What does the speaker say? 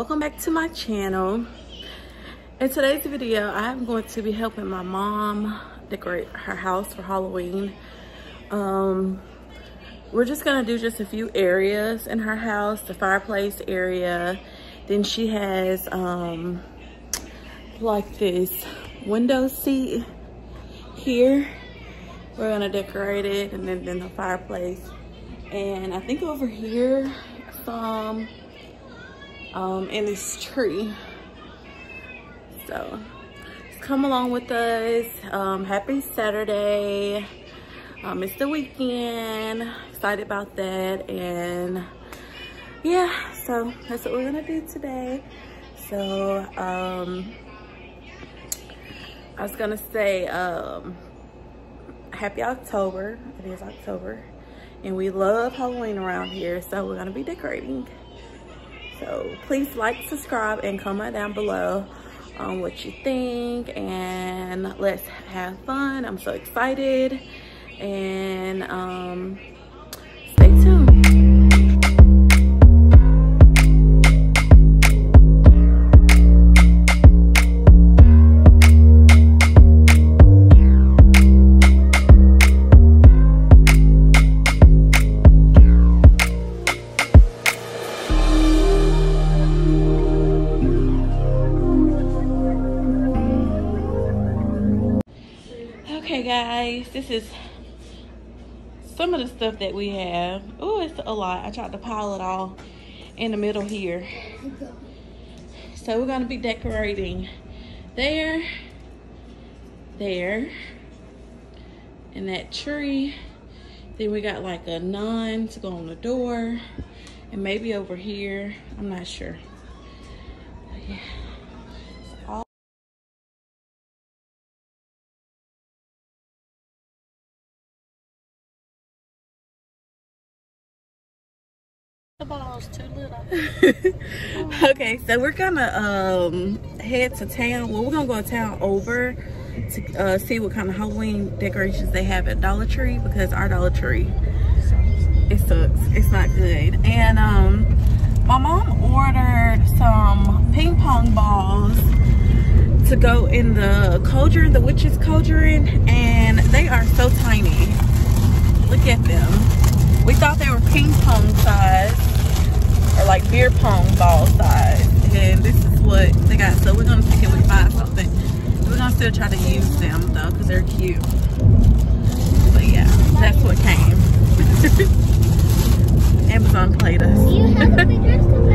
welcome back to my channel. In today's video i'm going to be helping my mom decorate her house for halloween. Um we're just gonna do just a few areas in her house the fireplace area. Then she has um like this window seat here. We're gonna decorate it and then, then the fireplace. And i think over here some um, in this tree. So come along with us. Um, happy Saturday. Um, it's the weekend. Excited about that. And yeah, so that's what we're gonna do today. So um, I was gonna say um, happy October. It is October. And we love Halloween around here. So we're gonna be decorating. So please like, subscribe, and comment down below on what you think. And let's have fun. I'm so excited. And um, this is some of the stuff that we have. Oh, it's a lot. I tried to pile it all in the middle here. So we're gonna be decorating there, there, and that tree. Then we got like a nun to go on the door and maybe over here. I'm not sure. Yeah. okay, so we're gonna um head to town. Well, we're gonna go to town over to uh, see what kind of Halloween decorations they have at Dollar Tree because our Dollar Tree it sucks. It's not good. And um, my mom ordered some ping pong balls to go in the cauldron, the witch's cauldron, and they are so tiny. Look at them. We thought they were ping pong size or like beer pong ball size. And this is what they got. So we're gonna see if we find something. We're gonna still try to use them though, because they're cute. But yeah, that's what came. Amazon played us.